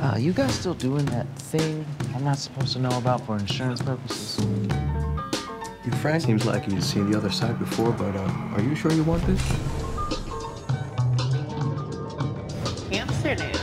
Uh, you guys still doing that thing I'm not supposed to know about for insurance purposes? Your friend seems like he's seen the other side before, but uh, are you sure you want this? Amsterdam.